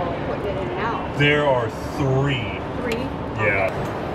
people it in and out. There are three. Three? Yeah. Okay.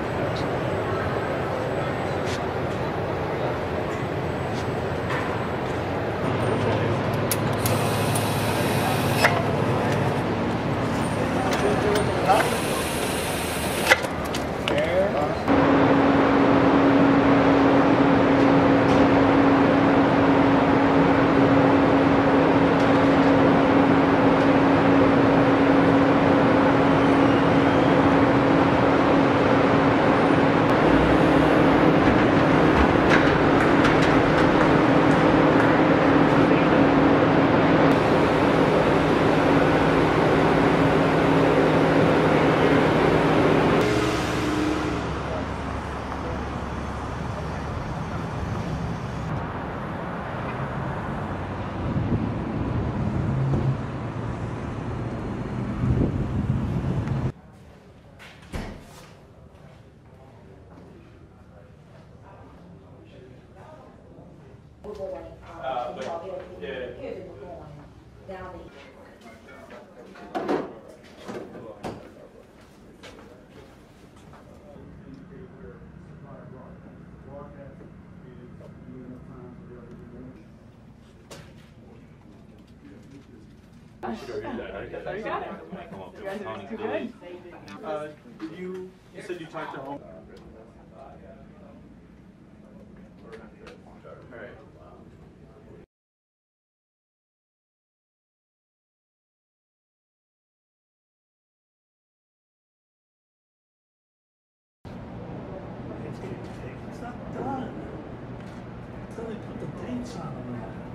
We're going, Uh, uh, but- y'all get, yeah. here's it, we're going down the. Uh, did you, you said you talked to home? Dates on them.